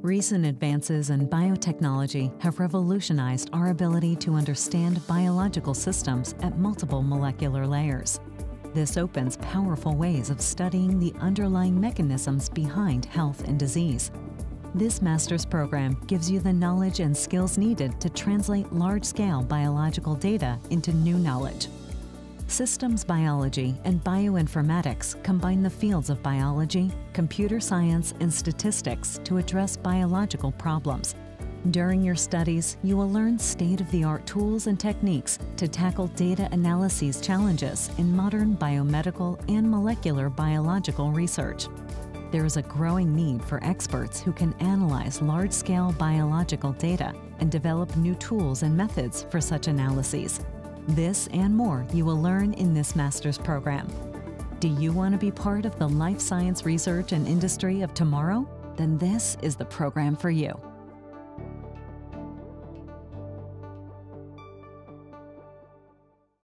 Recent advances in biotechnology have revolutionized our ability to understand biological systems at multiple molecular layers. This opens powerful ways of studying the underlying mechanisms behind health and disease. This master's program gives you the knowledge and skills needed to translate large scale biological data into new knowledge. Systems biology and bioinformatics combine the fields of biology, computer science, and statistics to address biological problems. During your studies, you will learn state of the art tools and techniques to tackle data analyses challenges in modern biomedical and molecular biological research. There is a growing need for experts who can analyze large scale biological data and develop new tools and methods for such analyses. This and more you will learn in this master's program. Do you want to be part of the life science research and industry of tomorrow? Then this is the program for you.